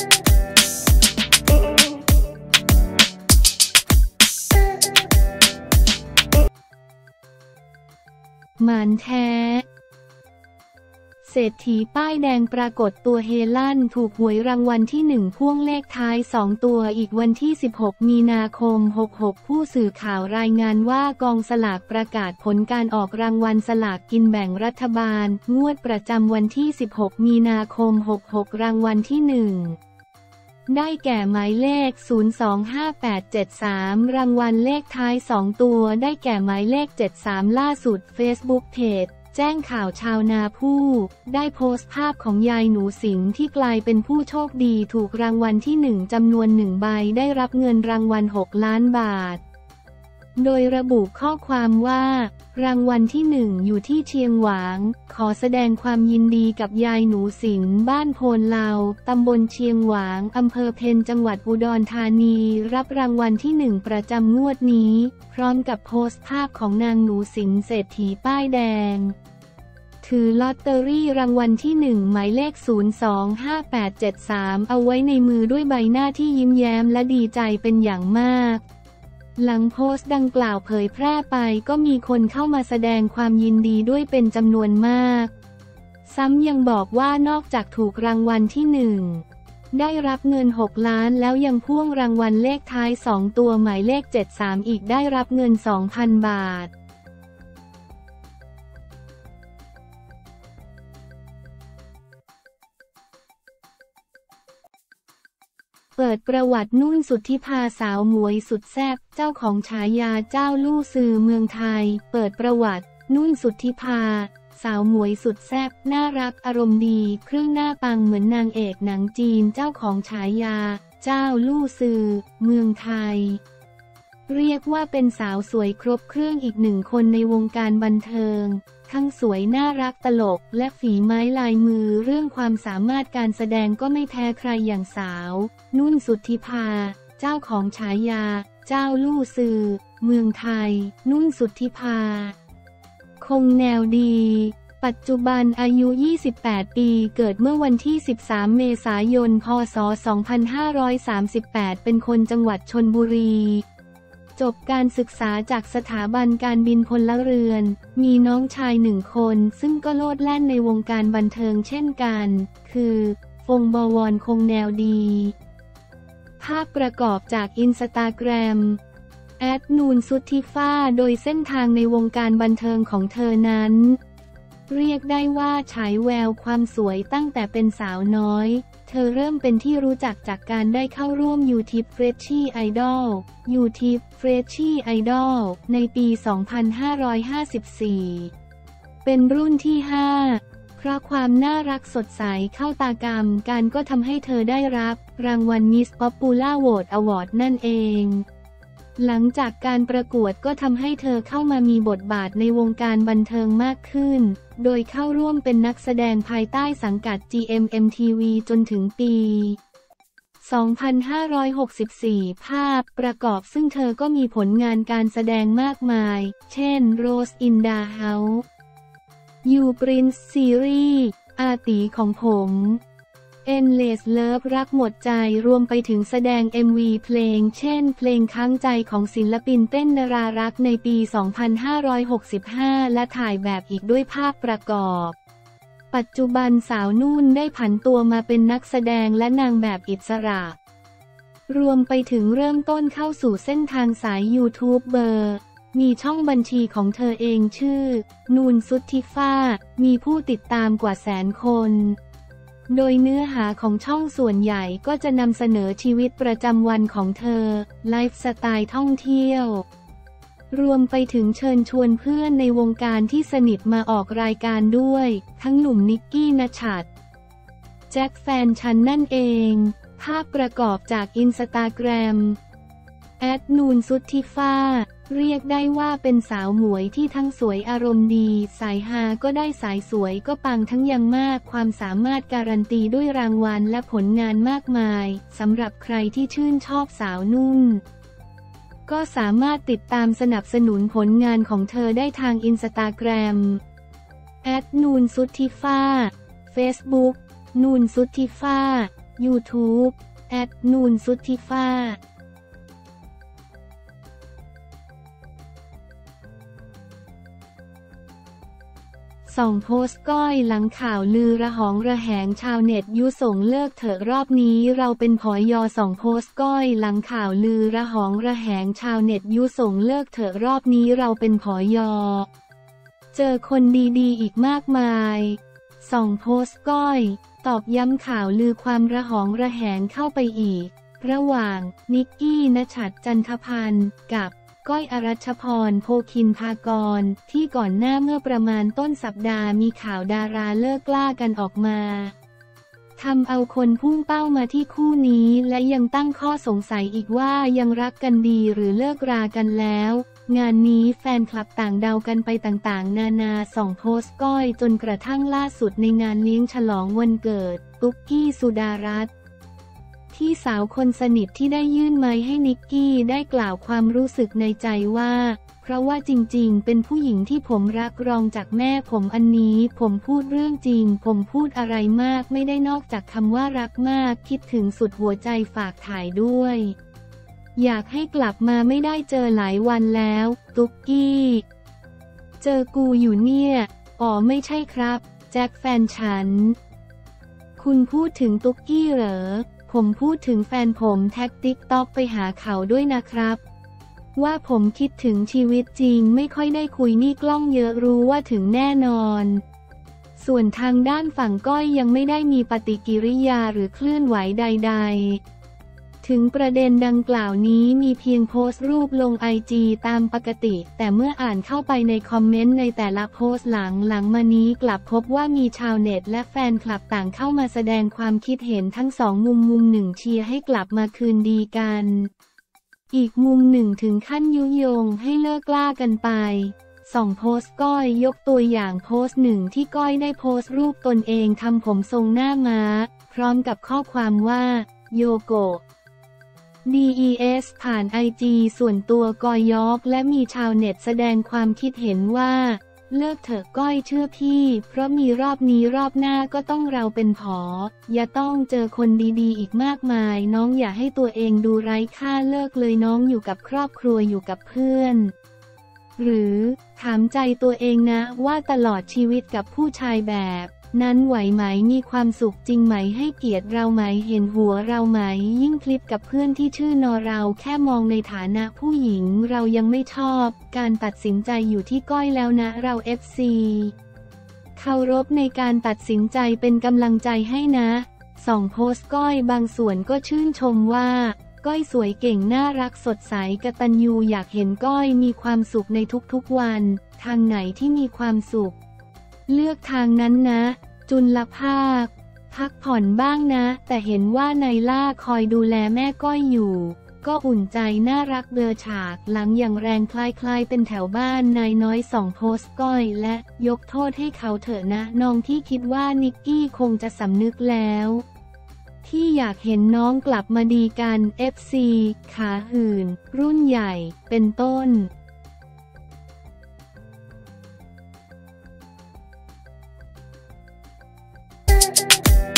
หมานแท้ เศรษฐีป้ายแดงปรากฏตัวเฮลั่นถูกหวยรางวัลที่หนึ่งพ่วงเลขท้ายสองตัวอีกวันที่ 16 มีนาคม 66 ผู้สื่อข่าวรายงานว่ากองสลากประกาศผลการออกรางวัลสลากกินแบ่งรัฐบาล งวดประจำวันที่ 16 มีนาคม 66 รางวัลที่หนึ่ง ได้แก่หมายเลข 025873 รางวัลเลขท้าย 2 ตัว ได้แก่หมายเลข 73 ล่าสุด Facebook Page แจ้งข่าวชาวนาผู้ ได้โพสต์ภาพของยายหนูสิงที่กลายเป็นผู้โชคดีถูกรางวัลที่1จำนวนหนึ่งใบได้รับเงินรางวัล 6 ล้านบาท โดยระบุข้อความว่า รางวัลที่หนึ่งอยู่ที่เชียงหวาง ขอแสดงความยินดีกับยายหนูสิงบ้านโพนเลาตำบลเชียงหวางอำเภอเพนจังหวัดอุดรธานี รับรางวัลที่หนึ่งประจำงวดนี้ พร้อมกับโพสต์ภาพของนางหนูสิงเศรษฐีป้ายแดงถือลอตเตอรี่รางวัลที่หนึ่งหมายเลข 025873 เอาไว้ในมือด้วยใบหน้าที่ยิ้มแย้มและดีใจเป็นอย่างมาก หลังโพสต์ดังกล่าวเผยแพร่ไปก็มีคนเข้ามาแสดงความยินดีด้วยเป็นจำนวนมาก ซ้ำยังบอกว่านอกจากถูกรางวัลที่หนึ่งได้รับเงิน 6 ล้านแล้วยังพ่วงรางวัลเลขท้าย 2 ตัวหมายเลข 73 อีกได้รับเงิน 2,000 บาท เปิดประวัตินุ่นสุทธิภาสาวหมวยสุดแซ่บเจ้าของฉายาเจ้าลู่ซือเมืองไทย เปิดประวัติ นุ่นสุทธิภา สาวหมวยสุดแซ่บน่ารักอารมณ์ดี เครื่องหน้าปังเหมือนนางเอกหนังจีนเจ้าของฉายา เจ้าลู่ซือเมืองไทย เรียกว่าเป็นสาวสวยครบเครื่องอีกหนึ่งคนในวงการบันเทิง ทั้งสวยน่ารักตลก และฝีไม้ลายมือเรื่องความสามารถการแสดงก็ไม่แพ้ใครอย่างสาว นุ่นสุทธิภา เจ้าของฉายา เจ้าลู่ซือ เมืองไทย นุ่นสุทธิภา คงแนวดี ปัจจุบันอายุ 28 ปี เกิดเมื่อวันที่ 13 เมษายน พศ 2538 เป็นคนจังหวัดชนบุรี จบการศึกษาจากสถาบันการบินพลเรือน มีน้องชายหนึ่งคนซึ่งก็โลดแล่นในวงการบันเทิงเช่นกัน คือฟงบวรคงแนวดี ภาพประกอบจากอินสตาแกรมแอดนูนซุทธิฟ้าโดยเส้นทางในวงการบันเทิงของเธอนั้น เรียกได้ว่าฉายแววความสวยตั้งแต่เป็นสาวน้อย เธอเริ่มเป็นที่รู้จักจากการได้เข้าร่วม YouTube f r e s h i Idol YouTube f r e s h i Idol ในปี 2554 เป็นรุ่นที่ 5 เพราะความน่ารักสดใสเข้าตากรรมการก็ทำให้เธอได้รับ รางวัล Miss Popular Vote Award นั่นเอง หลังจากการประกวดก็ทำให้เธอเข้ามามีบทบาทในวงการบันเทิงมากขึ้น โดยเข้าร่วมเป็นนักแสดงภายใต้สังกัด GMMTV จนถึงปี 2564 ภาพประกอบซึ่งเธอก็มีผลงานการแสดงมากมาย เช่น Rose in the House You Prince Series อาตีของผม Endless Love รักหมดใจรวมไปถึงแสดง MV เพลง เช่น เพลงค้างใจของศิลปินเต้นนรารักในปี 2565 และถ่ายแบบอีกด้วยภาพประกอบ ปัจจุบันสาวนุ่นได้ผันตัวมาเป็นนักแสดงและนางแบบอิสระ รวมไปถึงเริ่มต้นเข้าสู่เส้นทางสายยูทูบเบอร์มีช่องบัญชีของเธอเองชื่อ นูนซุทธิฟ้า มีผู้ติดตามกว่าแสนคน โดยเนื้อหาของช่องส่วนใหญ่ก็จะนำเสนอชีวิตประจำวันของเธอ ไลฟ์สไตล์ท่องเที่ยว รวมไปถึงเชิญชวนเพื่อนในวงการที่สนิทมาออกรายการด้วย ทั้งหนุ่มนิกกี้นชัดแจ็คแฟนฉันนั่นเอง ภาพประกอบจากอินสตาแกรมแอดนูนซุทธิฟ้า เรียกได้ว่าเป็นสาวหมวยที่ทั้งสวยอารมณ์ดี สายฮาก็ได้สายสวยก็ปังทั้งยังมากความสามารถการันตีด้วยรางวัลและผลงานมากมายสำหรับใครที่ชื่นชอบสาวนุ่นก็สามารถติดตามสนับสนุนผลงานของเธอได้ทางอินสตาแกรมแอดนูนซุทธิฟ้า Facebook นูนซุทธิฟ้า YouTube แอดนูนสุทธิฟ้า ส่องโพสต์ก้อยหลังข่าวลือระหองระแหงชาวเน็ตยุส่งเลิกเถอะรอบนี้เราเป็นผอยอส่องโพสต์ก้อยหลังข่าวลือระหองระแหงชาวเน็ตยุส่งเลิกเถอะรอบนี้เราเป็นผอยอ เจอคนดีๆ อีกมากมายส่องโพสต์ก้อย ตอบย้ำข่าวลือความระหองระแหงเข้าไปอีก ระหว่างนิกกี้นชัดจันทพันธ์กับ ก้อยอรัชพร โพคินพากร ที่ก่อนหน้าเมื่อประมาณต้นสัปดาห์มีข่าวดาราเลิกกล้ากันออกมาทำเอาคนพุ่งเป้ามาที่คู่นี้และยังตั้งข้อสงสัยอีกว่ายังรักกันดีหรือเลิกรากันแล้ว งานนี้แฟนคลับต่างเดากันไปต่างๆ นานาส่องโพสต์ก้อยจนกระทั่งล่าสุดในงานเลี้ยงฉลองวันเกิด ตุ๊กกี้สุดารัตน์ ที่สาวคนสนิทที่ได้ยื่นไม้ให้นิกกี้ได้กล่าวความรู้สึกในใจว่า เพราะว่าจริงๆ เป็นผู้หญิงที่ผมรักรองจากแม่ผมอันนี้ ผมพูดเรื่องจริง ผมพูดอะไรมากไม่ได้นอกจากคำว่ารักมาก คิดถึงสุดหัวใจฝากถ่ายด้วย อยากให้กลับมาไม่ได้เจอหลายวันแล้ว ตุ๊กกี้ เจอกูอยู่เนี่ย อ๋อไม่ใช่ครับ แจ็คแฟนฉัน คุณพูดถึงตุ๊กกี้เหรอ ผมพูดถึงแฟนผมแท็ก TikTok ไปหาเขาด้วยนะครับ ว่าผมคิดถึงชีวิตจริงไม่ค่อยได้คุยนี่กล้องเยอะรู้ว่าถึงแน่นอน ส่วนทางด้านฝั่งก้อยยังไม่ได้มีปฏิกิริยาหรือเคลื่อนไหวใด ๆ ถึงประเด็นดังกล่าวนี้มีเพียงโพสต์รูปลงไอจีตามปกติ แต่เมื่ออ่านเข้าไปในคอมเมนต์ในแต่ละโพสต์หลังหลังมานี้กลับพบว่ามีชาวเน็ตและแฟนคลับต่างเข้ามาแสดงความคิดเห็นทั้งสองมุมมุมหนึ่งเชียร์ให้กลับมาคืนดีกัน อีกมุมหนึ่งถึงขั้นยุยงให้เลิกกล่ากันไปสองโพสต์ก้อยยกตัวอย่างโพสต์หนึ่งที่ก้อยได้โพสต์รูปตนเองทำผมทรงหน้าม้า พร้อมกับข้อความว่า โยโก DES ผ่านไอจีส่วนตัวกอยยอกและมีชาวเน็ตแสดงความคิดเห็นว่า เลิกเถอะก้อยเชื่อพี่ เพราะมีรอบนี้รอบหน้าก็ต้องเราเป็นผอ อย่าต้องเจอคนดีๆ อีกมากมาย น้องอย่าให้ตัวเองดูไร้ค่าเลิกเลยน้องอยู่กับครอบครัวอยู่กับเพื่อน หรือถามใจตัวเองนะว่าตลอดชีวิตกับผู้ชายแบบ นั้นไหวไหมมีความสุขจริงไหมให้เกียรติเราไหมเห็นหัวเราไหม ยิ่งคลิปกับเพื่อนที่ชื่อนอเราแค่มองในฐานะผู้หญิงเรายังไม่ชอบ การตัดสินใจอยู่ที่ก้อยแล้วนะเรา FC เคารพในการตัดสินใจเป็นกำลังใจให้นะสองโพสต์ก้อยบางส่วนก็ชื่นชมว่า ก้อยสวยเก่งน่ารักสดใสกตัญญูอยากเห็นก้อยมีความสุขในทุกๆวัน ทางไหนที่มีความสุข เลือกทางนั้นนะ จุลภาค พักผ่อนบ้างนะ แต่เห็นว่านายล่าคอยดูแลแม่ก้อยอยู่ ก็อุ่นใจน่ารักเบอฉากหลังอย่างแรงคล้ายๆเป็นแถวบ้านนายน้อยสองโพสก้อยและยกโทษให้เขาเถอะนะน้องที่คิดว่านิกกี้คงจะสำนึกแล้ว ที่อยากเห็นน้องกลับมาดีกัน FC ขาหื่น รุ่นใหญ่ เป็นต้น Yeah.